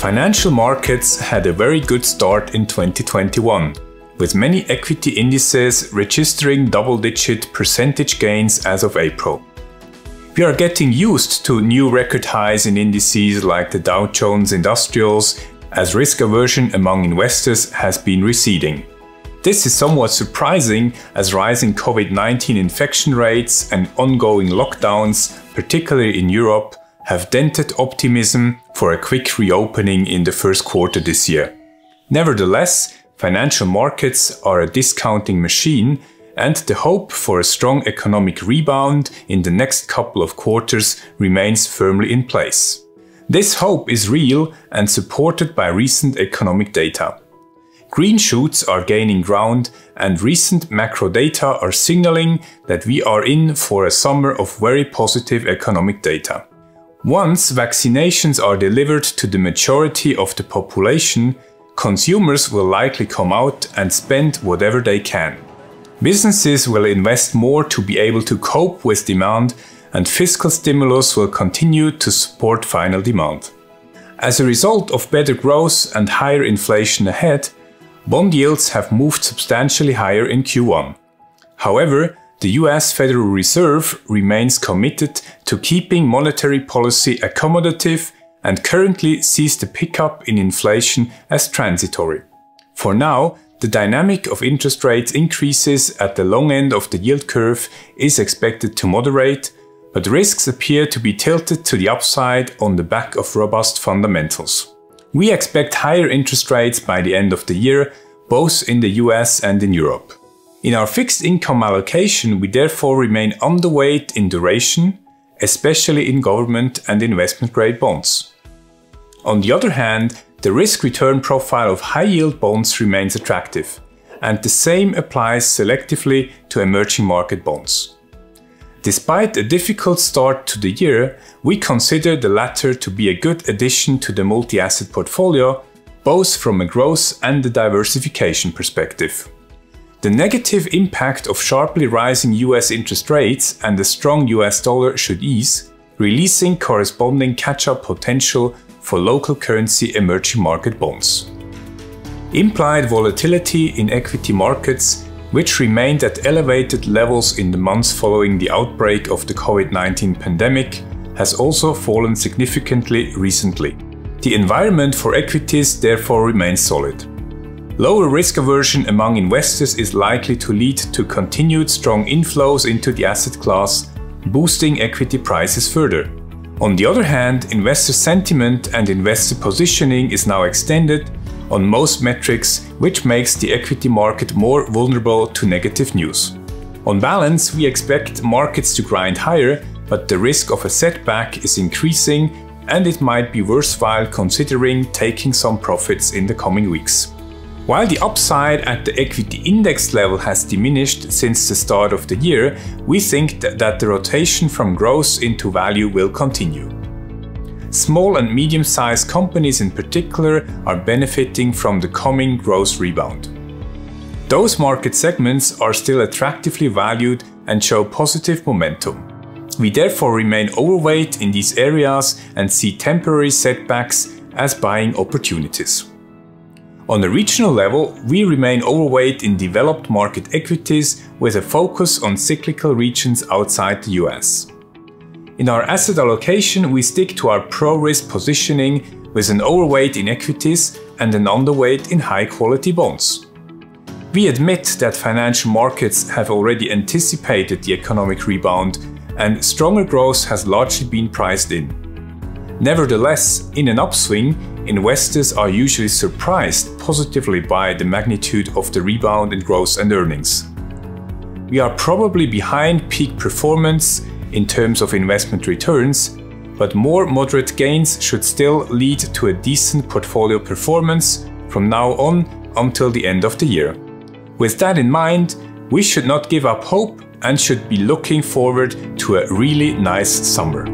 Financial markets had a very good start in 2021, with many equity indices registering double-digit percentage gains as of April. We are getting used to new record highs in indices like the Dow Jones Industrials as risk aversion among investors has been receding. This is somewhat surprising as rising COVID-19 infection rates and ongoing lockdowns, particularly in Europe, have dented optimism for a quick reopening in the first quarter this year. Nevertheless, financial markets are a discounting machine and the hope for a strong economic rebound in the next couple of quarters remains firmly in place. This hope is real and supported by recent economic data. Green shoots are gaining ground and recent macro data are signaling that we are in for a summer of very positive economic data. Once vaccinations are delivered to the majority of the population, consumers will likely come out and spend whatever they can. Businesses will invest more to be able to cope with demand and fiscal stimulus will continue to support final demand. As a result of better growth and higher inflation ahead, bond yields have moved substantially higher in Q1. However, the US Federal Reserve remains committed to keeping monetary policy accommodative and currently sees the pickup in inflation as transitory. For now, the dynamic of interest rates increases at the long end of the yield curve is expected to moderate, but risks appear to be tilted to the upside on the back of robust fundamentals. We expect higher interest rates by the end of the year, both in the US and in Europe. In our fixed income allocation, we therefore remain underweight in duration, especially in government and investment grade bonds. On the other hand, the risk return profile of high yield bonds remains attractive, and the same applies selectively to emerging market bonds. Despite a difficult start to the year, we consider the latter to be a good addition to the multi asset portfolio, both from a growth and a diversification perspective. The negative impact of sharply rising US interest rates and the strong US dollar should ease, releasing corresponding catch-up potential for local currency emerging market bonds. Implied volatility in equity markets, which remained at elevated levels in the months following the outbreak of the COVID-19 pandemic, has also fallen significantly recently. The environment for equities therefore remains solid. Lower risk aversion among investors is likely to lead to continued strong inflows into the asset class, boosting equity prices further. On the other hand, investor sentiment and investor positioning is now extended on most metrics, which makes the equity market more vulnerable to negative news. On balance, we expect markets to grind higher, but the risk of a setback is increasing and it might be worthwhile considering taking some profits in the coming weeks. While the upside at the equity index level has diminished since the start of the year, we think that the rotation from growth into value will continue. Small and medium-sized companies in particular are benefiting from the coming growth rebound. Those market segments are still attractively valued and show positive momentum. We therefore remain overweight in these areas and see temporary setbacks as buying opportunities. On a regional level, we remain overweight in developed market equities with a focus on cyclical regions outside the US. In our asset allocation, we stick to our pro-risk positioning with an overweight in equities and an underweight in high-quality bonds. We admit that financial markets have already anticipated the economic rebound and stronger growth has largely been priced in. Nevertheless, in an upswing, investors are usually surprised positively by the magnitude of the rebound in growth and earnings. We are probably behind peak performance in terms of investment returns, but more moderate gains should still lead to a decent portfolio performance from now on until the end of the year. With that in mind, we should not give up hope and should be looking forward to a really nice summer.